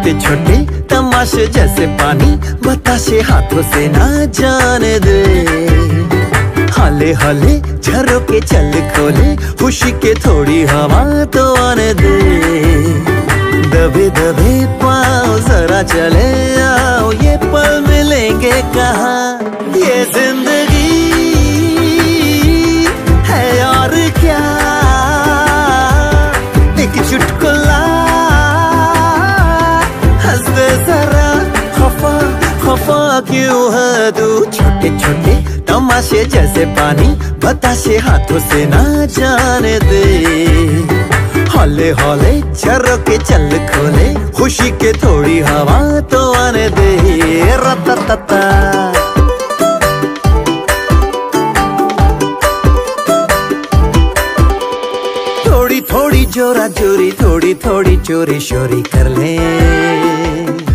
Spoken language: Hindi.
छोटे तमाशे जैसे पानी, बताशे हाथों से ना जाने दे। हाले हाले झरोके चल खोले, खुशी के थोड़ी हवा तो आने दे। दबे दबे पाओ जरा चले आओ, ये पल मिलेंगे कहा? ये ज़िंदगी है और क्या? एक चुटकुला क्यों है तू? छोटे छोटे तमाशे जैसे पानी, बताशे हाथों से ना जाने दे। हौले हौले के चल खोले, खुशी के थोड़ी हवा तो आने दे। रता थोड़ी थोड़ी जोरा जोरी, थोड़ी थोड़ी चोरी शोरी कर ले।